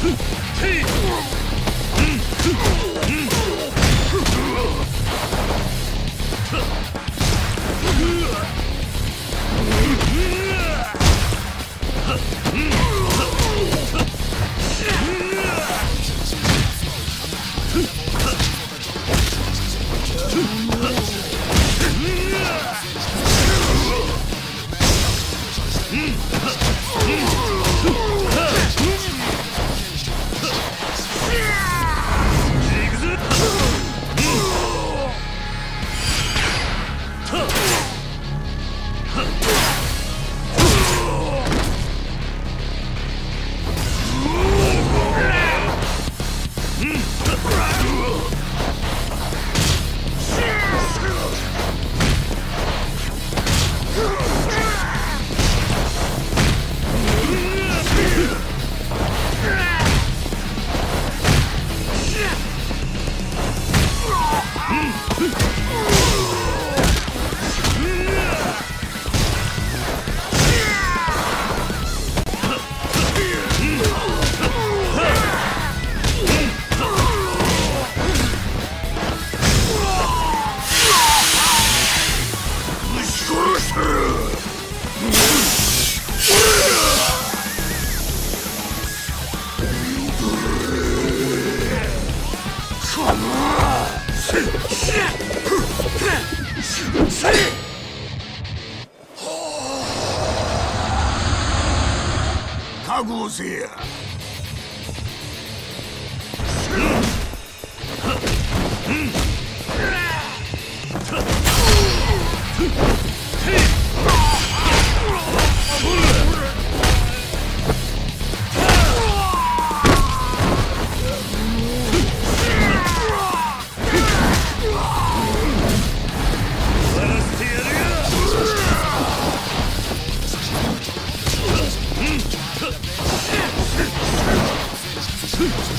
Mm-hmm. 覚悟せや。Hey! Mm-hmm.